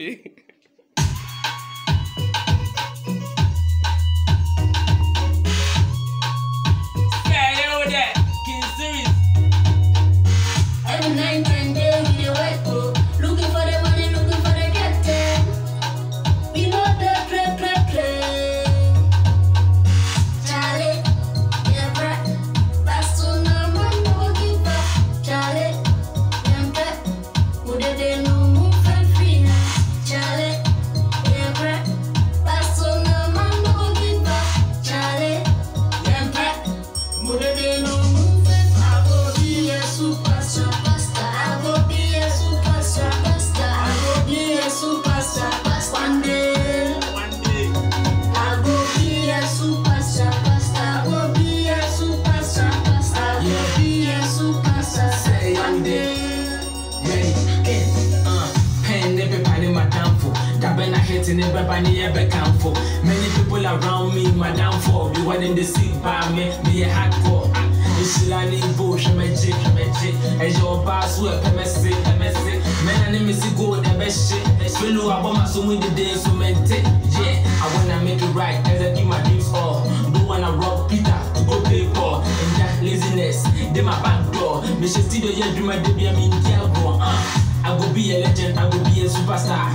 in the for. Many people around me, madam for. You want in the seat by me, me a hack for. Ishilani bush, magic, magic. As your boss, who a PMSC, PMSC. Men and see go the best shit. Fellow, I want my with the day, so. Yeah, I wanna make it right, as I do my dreams all. Don't wanna rob Peter to go pay for. And that laziness, they my back door. Me should the year, do my debut, I mean, yeah, go on. Uh. I go be a legend, I go be a superstar.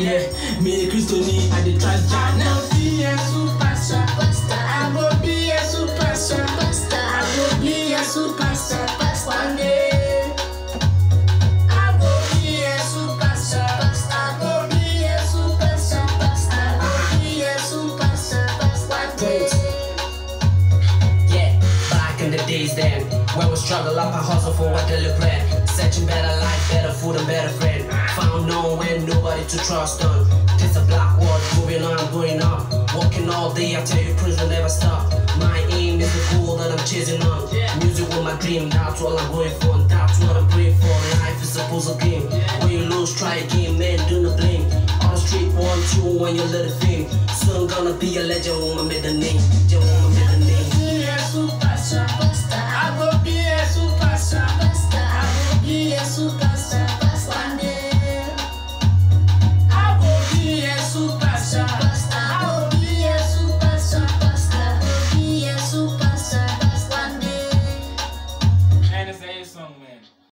Yeah, me a Christian, I the trust I go be a superstar. superstar. I go be a superstar. superstar. I go be a superstar. One day. Yeah, back in the days then Where we struggle up and hustle for what daily bread Searching better life, better food and better friend. Found no when nobody to trust on. This a black world, moving on, going on. Walking all day, I tell you Prince never stop. My aim is the goal that I'm chasing on. Music was my dream, that's all I'm going for. That's what I'm praying for, life is supposed to game. When you lose, try again, man, do not blame. On the street, one, two, when you let it thing Soon gonna be a legend when I made the name